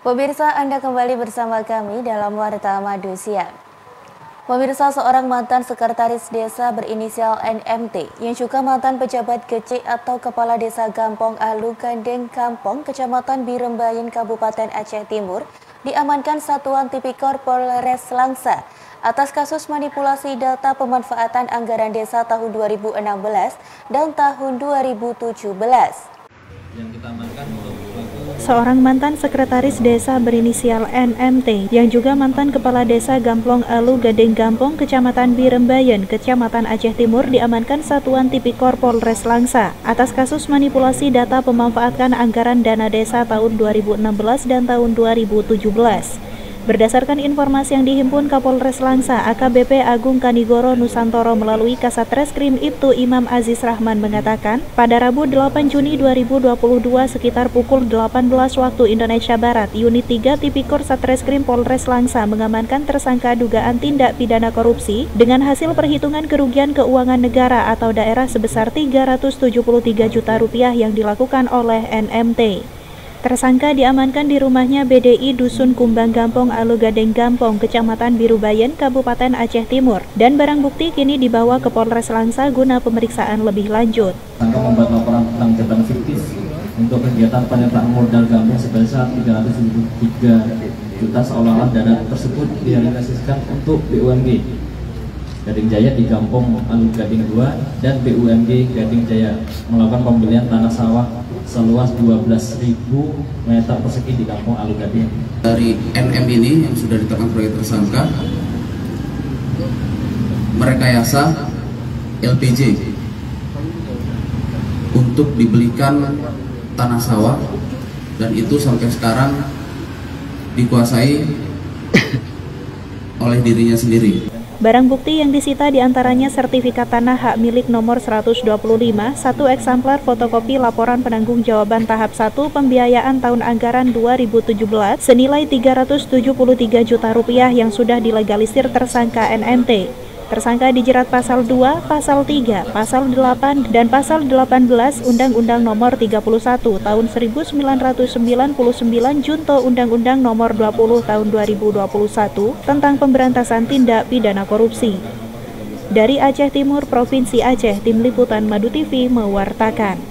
Pemirsa, Anda kembali bersama kami dalam Warta Madu Siang. Pemirsa, seorang mantan sekretaris desa berinisial NMT yang juga mantan pejabat kecil atau kepala desa Gampong Alu Gandeng Kampong, Kecamatan Birembayan, Kabupaten Aceh Timur, diamankan Satuan Tipikor Polres Langsa atas kasus manipulasi data pemanfaatan anggaran desa tahun 2016 dan tahun 2017. Yang kita amankan seorang mantan sekretaris desa berinisial NMT yang juga mantan kepala desa Gamplong Alu Gading Gampong, Kecamatan Birembayan, Kecamatan Aceh Timur diamankan Satuan Tipikor Polres Langsa atas kasus manipulasi data pemanfaatan anggaran dana desa tahun 2016 dan tahun 2017. Berdasarkan informasi yang dihimpun Kapolres Langsa, AKBP Agung Kanigoro Nusantoro melalui Kasat Reskrim Ibtu Imam Aziz Rahman mengatakan, pada Rabu 8 Juni 2022 sekitar pukul 18 waktu Indonesia Barat, Unit 3 Tipikor Satreskrim Polres Langsa mengamankan tersangka dugaan tindak pidana korupsi dengan hasil perhitungan kerugian keuangan negara atau daerah sebesar 373 juta rupiah yang dilakukan oleh NMT. Tersangka diamankan di rumahnya BDI Dusun Kumbang Gampong Alugadeng Gampong, Kecamatan Birubayan, Kabupaten Aceh Timur. Dan barang bukti kini dibawa ke Polres Langsa guna pemeriksaan lebih lanjut. Tersangka membuat laporan tentang jabatan fiktif untuk kegiatan penyertaan modal Gampong sebesar 373 juta seolah-olah dana tersebut direalisasikan untuk BUMG Gading Jaya di Gampong Alu Gading 2 dan BUMG Gading Jaya melakukan pembelian tanah sawah seluas 12.000 meter persegi di kampung Alugadi. Dari NM ini yang sudah ditetapkan sebagai tersangka, merekayasa LPJ untuk dibelikan tanah sawah dan itu sampai sekarang dikuasai oleh dirinya sendiri. Barang bukti yang disita di antaranya sertifikat tanah hak milik nomor 125, satu eksemplar fotokopi laporan penanggung jawaban tahap 1 pembiayaan tahun anggaran 2017 senilai 373 juta rupiah yang sudah dilegalisir tersangka NMT. Tersangka dijerat pasal 2, pasal 3, pasal 8, dan pasal 18 Undang-Undang Nomor 31 Tahun 1999 Junto Undang-Undang Nomor 20 Tahun 2021 tentang pemberantasan tindak pidana korupsi. Dari Aceh Timur, Provinsi Aceh, Tim Liputan Madu TV mewartakan.